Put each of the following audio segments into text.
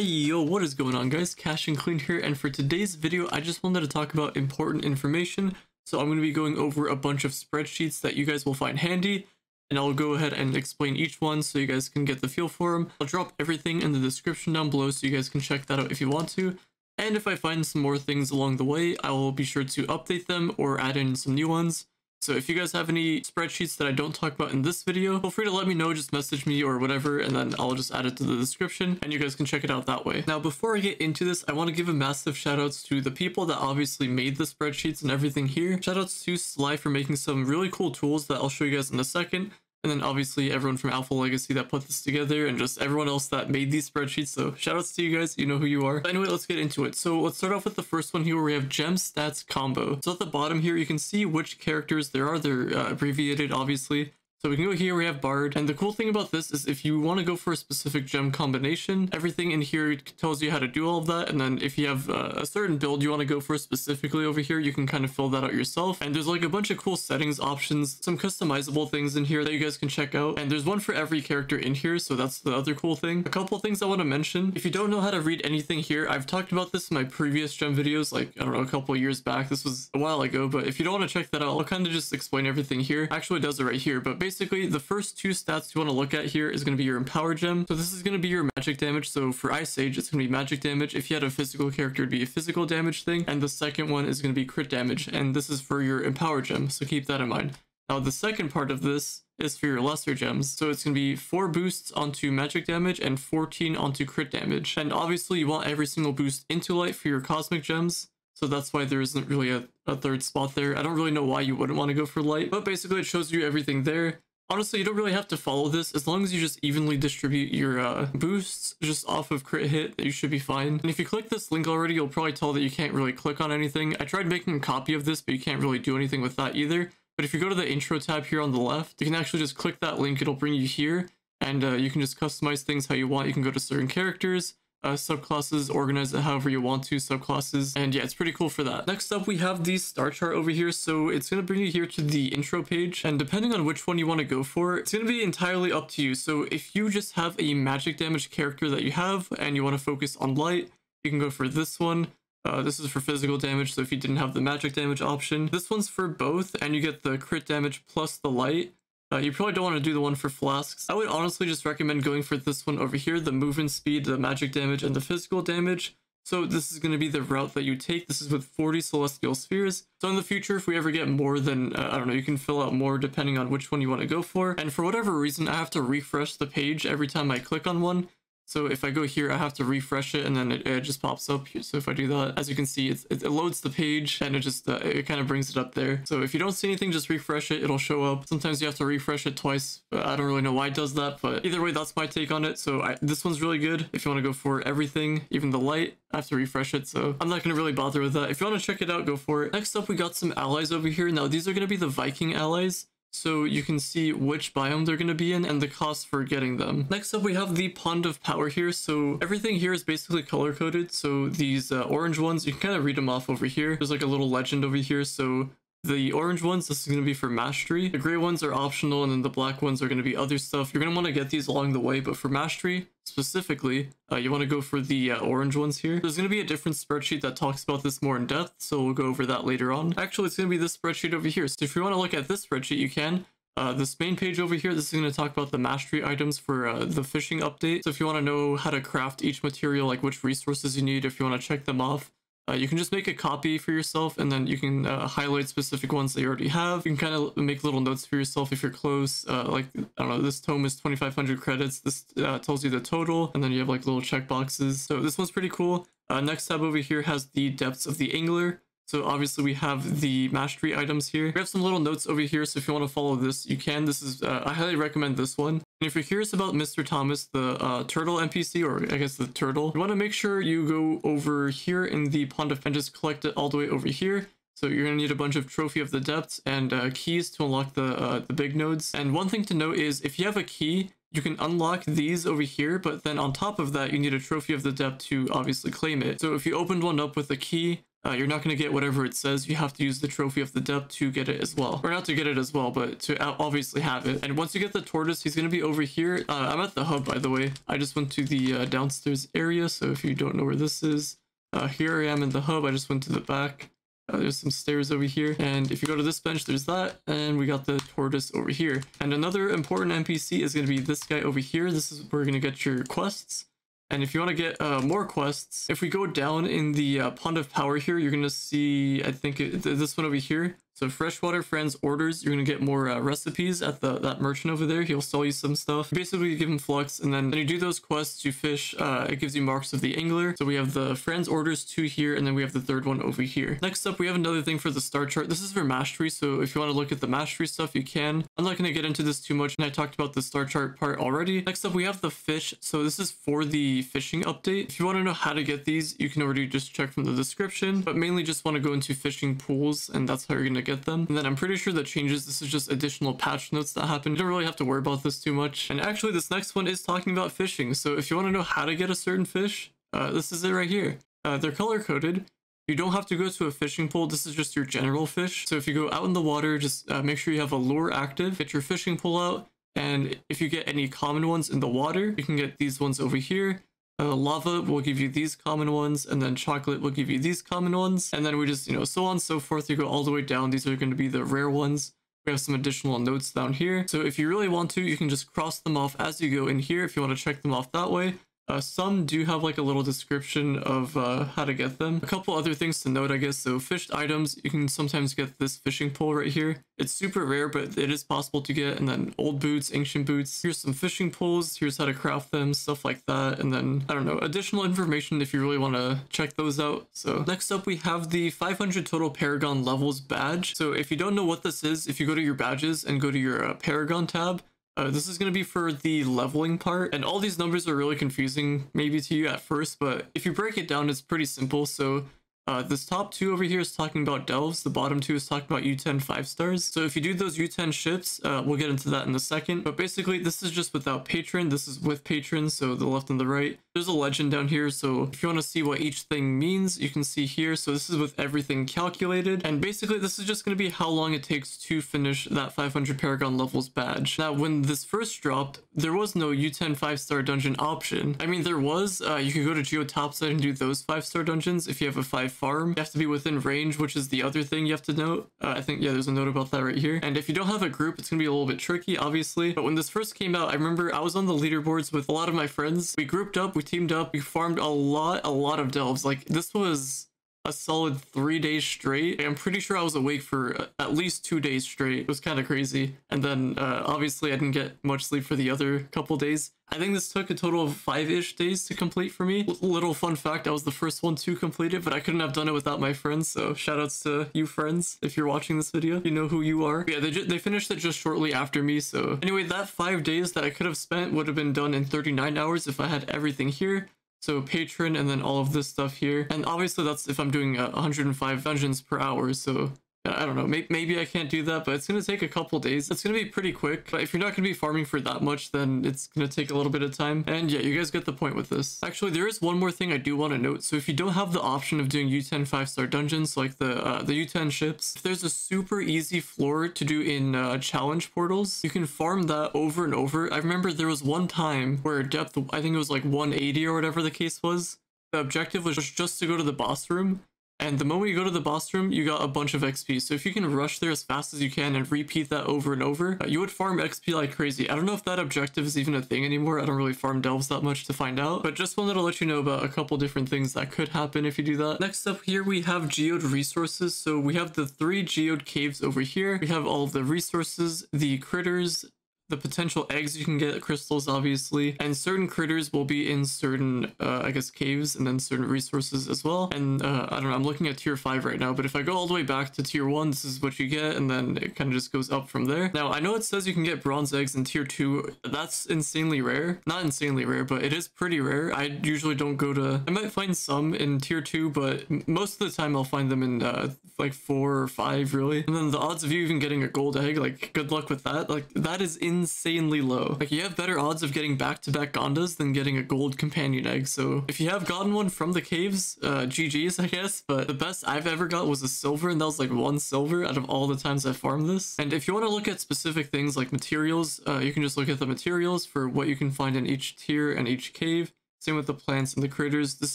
Hey yo, what is going on guys? CashinClean here, and for today's video, I just wanted to talk about important information. So I'm going to be going over a bunch of spreadsheets that you guys will find handy, and I'll go ahead and explain each one so you guys can get the feel for them. I'll drop everything in the description down below so you guys can check that out if you want to. And if I find some more things along the way, I will be sure to update them or add in some new ones. So if you guys have any spreadsheets that I don't talk about in this video, feel free to let me know, just message me or whatever, and then I'll just add it to the description and you guys can check it out that way. Now, before I get into this, I want to give a massive shout outs to the people that obviously made the spreadsheets and everything here. Shout outs to Sly for making some really cool tools that I'll show you guys in a second. And then obviously everyone from Alpha Legacy that put this together and just everyone else that made these spreadsheets. So shout outs to you guys, you know who you are. But anyway, let's get into it. So let's start off with the first one here where we have gem stats combo. So at the bottom here, you can see which characters there are. They're uh, abbreviated, obviously. So we can go here, we have Bard, and the cool thing about this is if you want to go for a specific gem combination, everything in here tells you how to do all of that, and then if you have uh, a certain build you want to go for specifically over here, you can kind of fill that out yourself, and there's like a bunch of cool settings options, some customizable things in here that you guys can check out, and there's one for every character in here, so that's the other cool thing. A couple things I want to mention, if you don't know how to read anything here, I've talked about this in my previous gem videos, like, I don't know, a couple years back, this was a while ago, but if you don't want to check that out, I'll kind of just explain everything here. Actually, it does it right here, but basically basically the first two stats you want to look at here is going to be your empower gem. So this is going to be your magic damage. So for Ice Sage it's going to be magic damage. If you had a physical character it'd be a physical damage thing. And the second one is going to be crit damage. And this is for your empower gem. So keep that in mind. Now the second part of this is for your lesser gems. So it's going to be four boosts onto magic damage and 14 onto crit damage. And obviously you want every single boost into light for your cosmic gems so that's why there isn't really a, a third spot there. I don't really know why you wouldn't want to go for light, but basically it shows you everything there. Honestly, you don't really have to follow this. As long as you just evenly distribute your uh, boosts just off of crit hit, you should be fine. And if you click this link already, you'll probably tell that you can't really click on anything. I tried making a copy of this, but you can't really do anything with that either. But if you go to the intro tab here on the left, you can actually just click that link. It'll bring you here and uh, you can just customize things how you want. You can go to certain characters, uh, subclasses, organize it however you want to, subclasses, and yeah, it's pretty cool for that. Next up, we have the star chart over here, so it's going to bring you here to the intro page, and depending on which one you want to go for, it's going to be entirely up to you. So if you just have a magic damage character that you have, and you want to focus on light, you can go for this one. Uh, this is for physical damage, so if you didn't have the magic damage option. This one's for both, and you get the crit damage plus the light. Uh, you probably don't want to do the one for flasks. I would honestly just recommend going for this one over here, the movement speed, the magic damage, and the physical damage. So this is going to be the route that you take. This is with 40 celestial spheres. So in the future, if we ever get more than, uh, I don't know, you can fill out more depending on which one you want to go for. And for whatever reason, I have to refresh the page every time I click on one. So if I go here, I have to refresh it and then it, it just pops up. So if I do that, as you can see, it, it loads the page and it just, uh, it kind of brings it up there. So if you don't see anything, just refresh it. It'll show up. Sometimes you have to refresh it twice. I don't really know why it does that, but either way, that's my take on it. So I, this one's really good. If you want to go for everything, even the light, I have to refresh it. So I'm not going to really bother with that. If you want to check it out, go for it. Next up, we got some allies over here. Now these are going to be the Viking allies so you can see which biome they're going to be in and the cost for getting them. Next up we have the Pond of Power here, so everything here is basically color coded, so these uh, orange ones, you can kind of read them off over here. There's like a little legend over here, so the orange ones, this is going to be for mastery. The gray ones are optional, and then the black ones are going to be other stuff. You're going to want to get these along the way, but for mastery, specifically, uh, you want to go for the uh, orange ones here. There's going to be a different spreadsheet that talks about this more in depth, so we'll go over that later on. Actually, it's going to be this spreadsheet over here. So if you want to look at this spreadsheet, you can. Uh, this main page over here, this is going to talk about the mastery items for uh, the fishing update. So if you want to know how to craft each material, like which resources you need, if you want to check them off, uh, you can just make a copy for yourself and then you can uh, highlight specific ones that you already have. You can kind of make little notes for yourself if you're close. Uh, like, I don't know, this tome is 2,500 credits. This uh, tells you the total and then you have like little check boxes. So this one's pretty cool. Uh, next tab over here has the depths of the angler. So obviously we have the mastery items here. We have some little notes over here, so if you want to follow this, you can. This is, uh, I highly recommend this one. And if you're curious about Mr. Thomas, the uh, turtle NPC, or I guess the turtle, you want to make sure you go over here in the Pond of Pentas, collect it all the way over here. So you're going to need a bunch of Trophy of the Depths and uh, keys to unlock the, uh, the big nodes. And one thing to note is if you have a key, you can unlock these over here, but then on top of that, you need a Trophy of the Depth to obviously claim it. So if you opened one up with a key, uh, you're not going to get whatever it says. You have to use the trophy of the depth to get it as well. Or not to get it as well, but to obviously have it. And once you get the tortoise, he's going to be over here. Uh, I'm at the hub, by the way. I just went to the uh, downstairs area. So if you don't know where this is, uh, here I am in the hub. I just went to the back. Uh, there's some stairs over here. And if you go to this bench, there's that. And we got the tortoise over here. And another important NPC is going to be this guy over here. This is where you're going to get your quests. And if you want to get uh, more quests, if we go down in the uh, Pond of Power here, you're going to see, I think, it, this one over here. So Freshwater Friends orders, you're going to get more uh, recipes at the that merchant over there. He'll sell you some stuff. Basically, you give him flux, and then when you do those quests, you fish, uh, it gives you marks of the angler. So we have the Friends orders two here, and then we have the third one over here. Next up, we have another thing for the star chart. This is for mastery, so if you want to look at the mastery stuff, you can. I'm not going to get into this too much, and I talked about the star chart part already. Next up, we have the fish. So this is for the fishing update. If you want to know how to get these, you can already just check from the description, but mainly just want to go into fishing pools, and that's how you're going to get get them. And then I'm pretty sure that changes, this is just additional patch notes that happen. You don't really have to worry about this too much. And actually this next one is talking about fishing. So if you want to know how to get a certain fish, uh, this is it right here. Uh, they're color coded. You don't have to go to a fishing pole. This is just your general fish. So if you go out in the water, just uh, make sure you have a lure active, get your fishing pole out. And if you get any common ones in the water, you can get these ones over here. Uh, lava will give you these common ones, and then chocolate will give you these common ones. And then we just, you know, so on and so forth. You go all the way down. These are going to be the rare ones. We have some additional notes down here. So if you really want to, you can just cross them off as you go in here if you want to check them off that way. Uh, some do have like a little description of uh, how to get them. A couple other things to note, I guess. So fished items, you can sometimes get this fishing pole right here. It's super rare, but it is possible to get. And then old boots, ancient boots. Here's some fishing poles. Here's how to craft them, stuff like that. And then, I don't know, additional information if you really want to check those out. So next up, we have the 500 total Paragon levels badge. So if you don't know what this is, if you go to your badges and go to your uh, Paragon tab, uh, this is going to be for the leveling part, and all these numbers are really confusing maybe to you at first, but if you break it down, it's pretty simple. So uh, this top two over here is talking about delves. The bottom two is talking about U10 5 stars. So if you do those U10 ships, uh, we'll get into that in a second. But basically, this is just without patron. This is with patron, so the left and the right. There's a legend down here, so if you want to see what each thing means, you can see here. So this is with everything calculated. And basically, this is just going to be how long it takes to finish that 500 Paragon levels badge. Now, when this first dropped, there was no U10 5-star dungeon option. I mean, there was. Uh, you could go to Geode Topside and do those 5-star dungeons if you have a 5 farm. You have to be within range, which is the other thing you have to note. Uh, I think, yeah, there's a note about that right here. And if you don't have a group, it's going to be a little bit tricky, obviously. But when this first came out, I remember I was on the leaderboards with a lot of my friends. We grouped up, we teamed up, we farmed a lot, a lot of delves. Like this was a solid three days straight. I'm pretty sure I was awake for at least two days straight. It was kind of crazy. And then uh, obviously I didn't get much sleep for the other couple days. I think this took a total of five-ish days to complete for me. Little fun fact, I was the first one to complete it, but I couldn't have done it without my friends, so shoutouts to you friends. If you're watching this video, you know who you are. Yeah, they, they finished it just shortly after me, so... Anyway, that five days that I could have spent would have been done in 39 hours if I had everything here. So patron and then all of this stuff here. And obviously that's if I'm doing uh, 105 dungeons per hour. So I don't know, maybe I can't do that, but it's going to take a couple days. It's going to be pretty quick, but if you're not going to be farming for that much, then it's going to take a little bit of time. And yeah, you guys get the point with this. Actually, there is one more thing I do want to note. So if you don't have the option of doing U10 5-star dungeons, like the uh, the U10 ships, if there's a super easy floor to do in uh, challenge portals, you can farm that over and over. I remember there was one time where depth, I think it was like 180 or whatever the case was, the objective was just to go to the boss room and the moment you go to the boss room, you got a bunch of XP. So if you can rush there as fast as you can and repeat that over and over, uh, you would farm XP like crazy. I don't know if that objective is even a thing anymore. I don't really farm delves that much to find out, but just wanted to let you know about a couple different things that could happen if you do that. Next up here, we have geode resources. So we have the three geode caves over here. We have all the resources, the critters, the potential eggs you can get crystals obviously. And certain critters will be in certain uh, i guess caves and then certain resources as well. And uh, i don't know i'm looking at tier 5 right now but if i go all the way back to tier 1 this is what you get and then it kind of just goes up from there. Now i know it says you can get bronze eggs in tier 2 that's insanely rare. Not insanely rare but it is pretty rare. I usually don't go to i might find some in tier 2 but most of the time i'll find them in uh, like 4 or 5 really. And then the odds of you even getting a gold egg like good luck with that. Like that is in insanely low. Like you have better odds of getting back-to-back Gondas than getting a gold companion egg. So if you have gotten one from the caves, uh, GG's I guess. But the best I've ever got was a silver and that was like one silver out of all the times I farmed this. And if you want to look at specific things like materials, uh, you can just look at the materials for what you can find in each tier and each cave. Same with the plants and the critters. This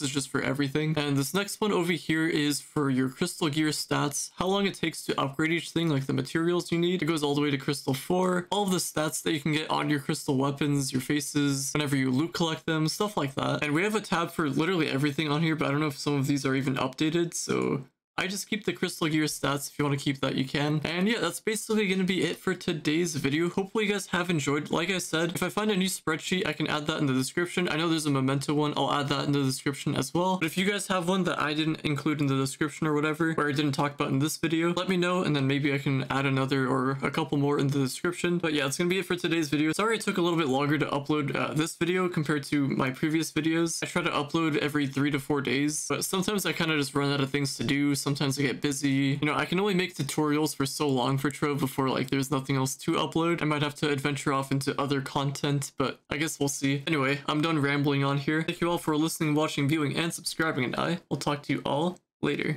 is just for everything. And this next one over here is for your crystal gear stats. How long it takes to upgrade each thing, like the materials you need. It goes all the way to crystal 4. All the stats that you can get on your crystal weapons, your faces, whenever you loot collect them, stuff like that. And we have a tab for literally everything on here, but I don't know if some of these are even updated. So I just keep the Crystal Gear stats. If you want to keep that, you can. And yeah, that's basically going to be it for today's video. Hopefully you guys have enjoyed. Like I said, if I find a new spreadsheet, I can add that in the description. I know there's a Memento one. I'll add that in the description as well. But if you guys have one that I didn't include in the description or whatever, where I didn't talk about in this video, let me know and then maybe I can add another or a couple more in the description. But yeah, that's going to be it for today's video. Sorry it took a little bit longer to upload uh, this video compared to my previous videos. I try to upload every three to four days, but sometimes I kind of just run out of things to do. Sometimes I get busy. You know, I can only make tutorials for so long for Trove before like there's nothing else to upload. I might have to adventure off into other content, but I guess we'll see. Anyway, I'm done rambling on here. Thank you all for listening, watching, viewing, and subscribing, and I will talk to you all later.